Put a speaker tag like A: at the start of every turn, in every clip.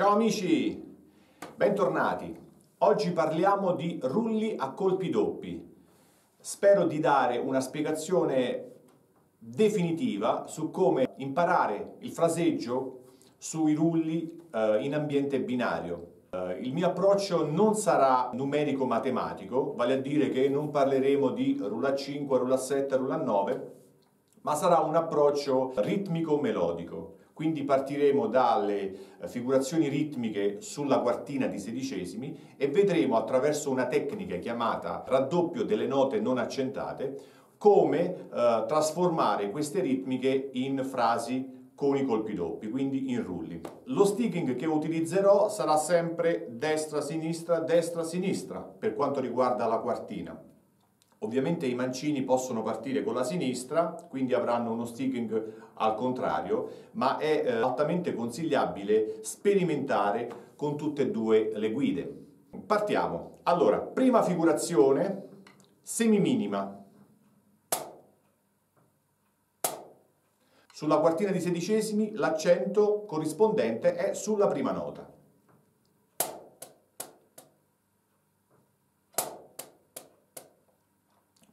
A: Ciao amici, bentornati. Oggi parliamo di rulli a colpi doppi. Spero di dare una spiegazione definitiva su come imparare il fraseggio sui rulli eh, in ambiente binario. Eh, il mio approccio non sarà numerico-matematico, vale a dire che non parleremo di rulla 5, rulla 7, rulla 9, ma sarà un approccio ritmico-melodico. Quindi partiremo dalle eh, figurazioni ritmiche sulla quartina di sedicesimi e vedremo attraverso una tecnica chiamata raddoppio delle note non accentate come eh, trasformare queste ritmiche in frasi con i colpi doppi, quindi in rulli. Lo sticking che utilizzerò sarà sempre destra-sinistra, destra-sinistra per quanto riguarda la quartina. Ovviamente i mancini possono partire con la sinistra, quindi avranno uno sticking al contrario, ma è eh, altamente consigliabile sperimentare con tutte e due le guide. Partiamo. Allora, prima figurazione, semiminima. Sulla quartina di sedicesimi l'accento corrispondente è sulla prima nota.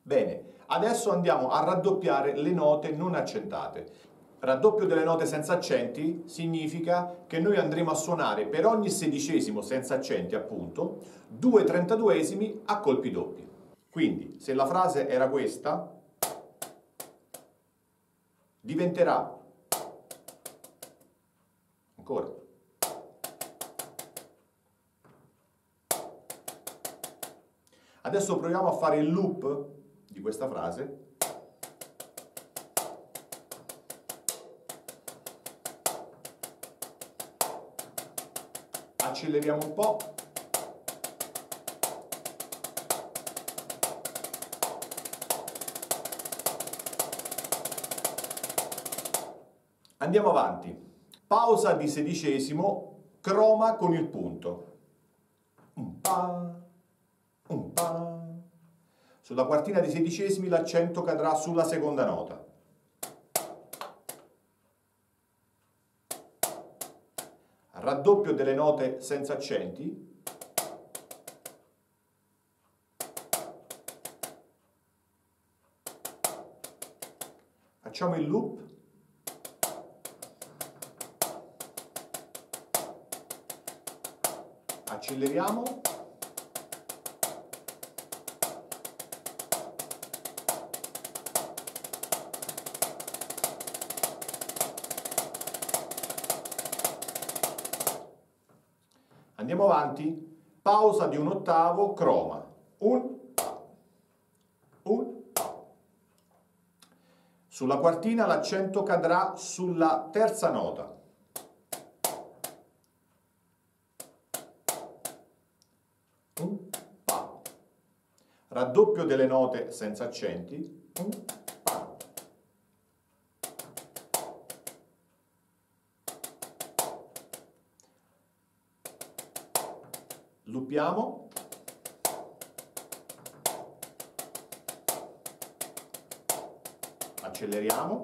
A: Bene, adesso andiamo a raddoppiare le note non accentate. Raddoppio delle note senza accenti significa che noi andremo a suonare per ogni sedicesimo senza accenti, appunto, due trentaduesimi a colpi doppi. Quindi, se la frase era questa, diventerà ancora Adesso proviamo a fare il loop di questa frase. Acceleriamo un po' andiamo avanti. Pausa di sedicesimo croma con il punto. Un pa sulla quartina di sedicesimi l'accento cadrà sulla seconda nota. Raddoppio delle note senza accenti. Facciamo il loop. Acceleriamo. Andiamo avanti. Pausa di un ottavo, croma. Un, un, Sulla quartina l'accento cadrà sulla terza nota. Un, pa. Raddoppio delle note senza accenti. Un, Luppiamo. Acceleriamo.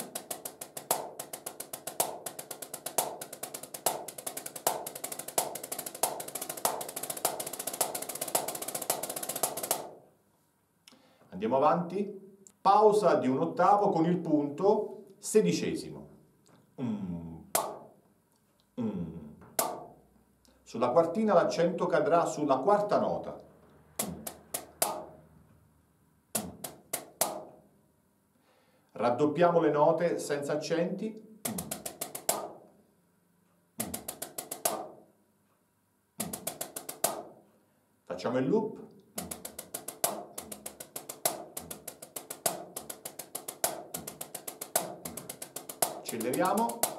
A: Andiamo avanti. Pausa di un ottavo con il punto sedicesimo. Sulla quartina l'accento cadrà sulla quarta nota. Raddoppiamo le note senza accenti. Facciamo il loop. Acceleriamo.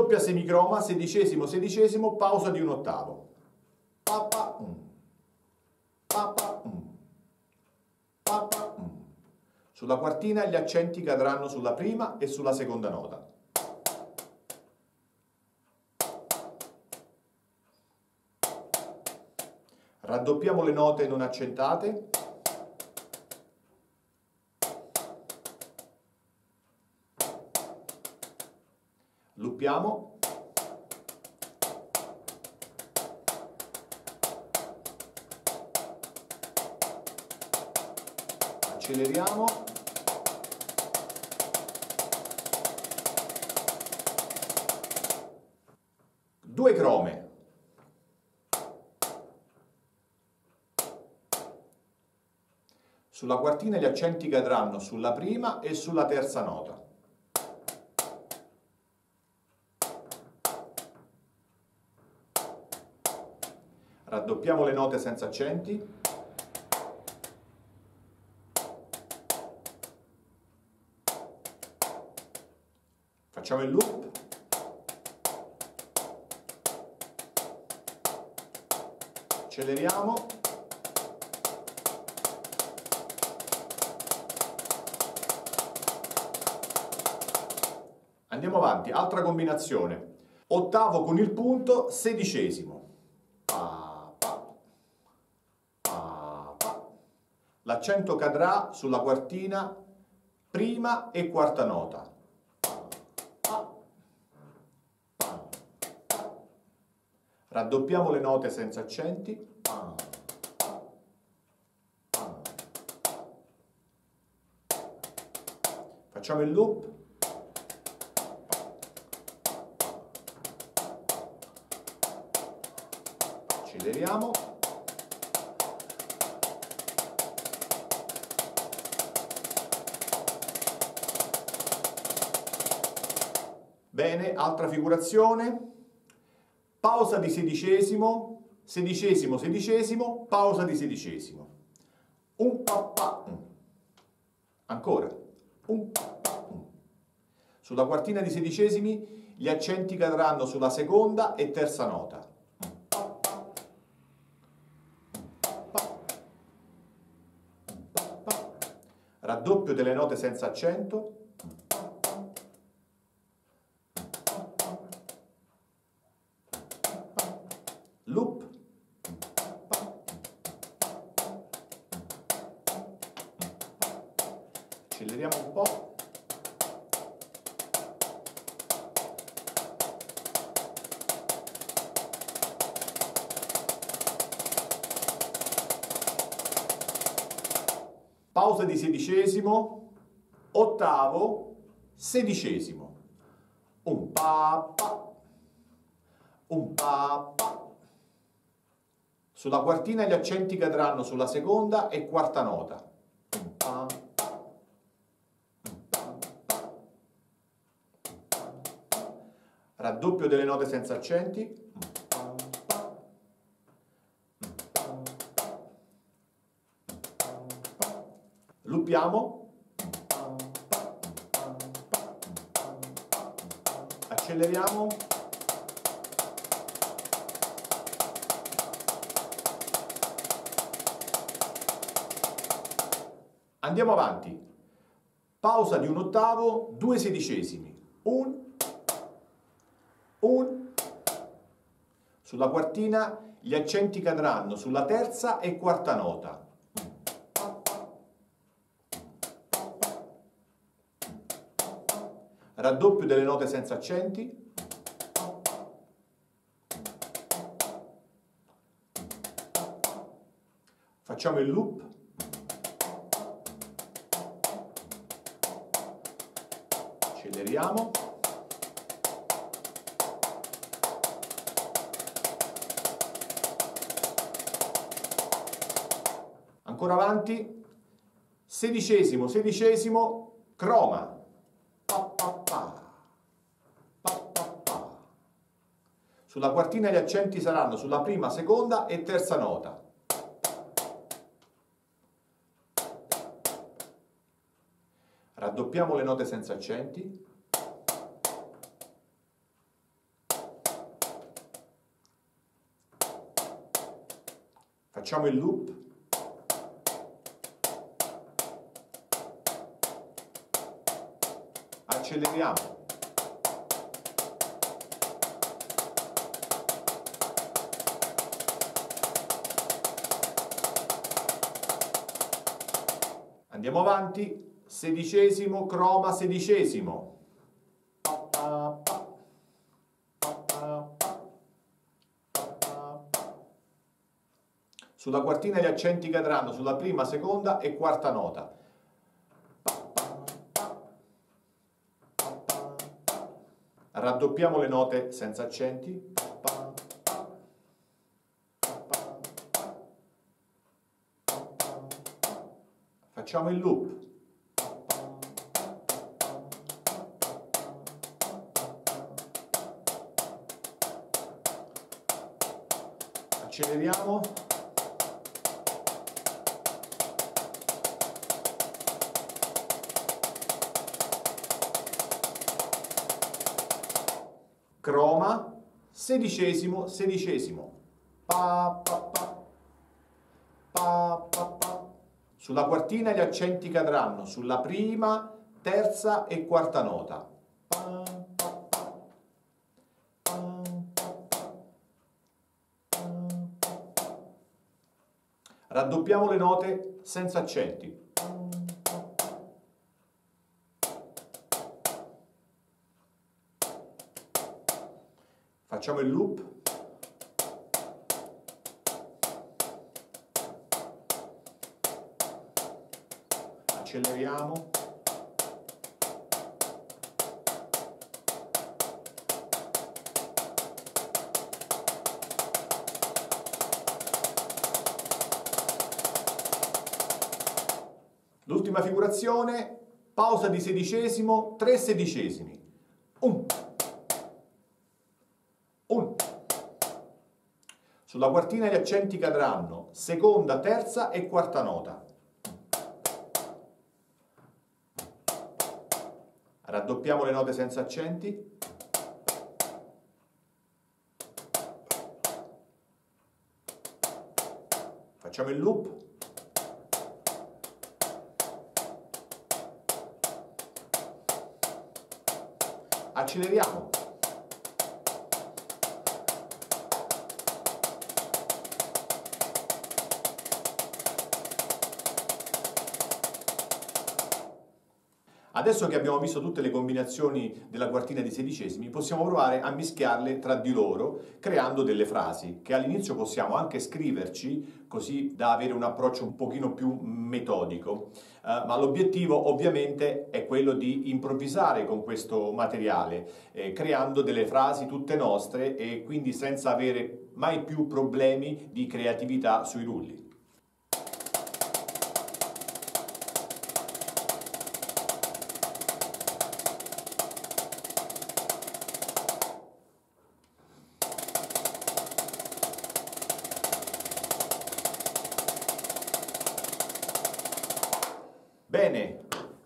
A: Doppia semicroma, sedicesimo, sedicesimo, pausa di un ottavo. Pa, pa, um. Pa, pa, um. Pa, pa, um. Sulla quartina gli accenti cadranno sulla prima e sulla seconda nota. Raddoppiamo le note non accentate. Luppiamo. Acceleriamo. Due crome. Sulla quartina gli accenti cadranno sulla prima e sulla terza nota. Raddoppiamo le note senza accenti. Facciamo il loop. Acceleriamo. Andiamo avanti, altra combinazione. Ottavo con il punto, sedicesimo. L'accento cadrà sulla quartina prima e quarta nota. Raddoppiamo le note senza accenti. Facciamo il loop. Acceleriamo. Bene, altra figurazione. Pausa di sedicesimo, sedicesimo, sedicesimo, pausa di sedicesimo. Un pa pa. Ancora. Un pa pa. Sulla quartina di sedicesimi gli accenti cadranno sulla seconda e terza nota. Raddoppio delle note senza accento. Po'. pausa di sedicesimo, ottavo, sedicesimo. Un pa pa, un pa pa. Sulla quartina gli accenti cadranno sulla seconda e quarta nota. Un pa pa, un pa pa. Raddoppio delle note senza accenti. Luppiamo. Acceleriamo. Andiamo avanti. Pausa di un ottavo, due sedicesimi. Un. Sulla quartina gli accenti cadranno sulla terza e quarta nota. raddoppio delle note senza accenti, facciamo il loop, acceleriamo, ancora avanti, sedicesimo, sedicesimo, croma, Sulla quartina gli accenti saranno sulla prima, seconda e terza nota. Raddoppiamo le note senza accenti. Facciamo il loop. acceleriamo. Andiamo avanti, sedicesimo, croma sedicesimo. Sulla quartina gli accenti cadranno sulla prima, seconda e quarta nota. Raddoppiamo le note senza accenti. Facciamo il loop. Acceleriamo. Sedicesimo, sedicesimo. Pa, pa, pa. Pa, pa, pa. Sulla quartina gli accenti cadranno sulla prima, terza e quarta nota. Pa, pa, pa. Pa, pa, pa. Raddoppiamo le note senza accenti. Facciamo il loop. Acceleriamo. L'ultima figurazione, pausa di sedicesimo, tre sedicesimi. Un, Sulla quartina gli accenti cadranno seconda, terza e quarta nota. Raddoppiamo le note senza accenti. Facciamo il loop. Acceleriamo. Adesso che abbiamo visto tutte le combinazioni della quartina di sedicesimi, possiamo provare a mischiarle tra di loro creando delle frasi che all'inizio possiamo anche scriverci così da avere un approccio un pochino più metodico, uh, ma l'obiettivo ovviamente è quello di improvvisare con questo materiale, eh, creando delle frasi tutte nostre e quindi senza avere mai più problemi di creatività sui rulli.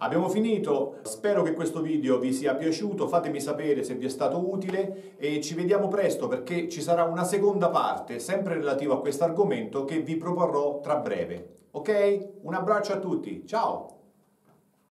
A: Abbiamo finito, spero che questo video vi sia piaciuto, fatemi sapere se vi è stato utile e ci vediamo presto perché ci sarà una seconda parte sempre relativa a questo argomento che vi proporrò tra breve. Ok? Un abbraccio a tutti, ciao!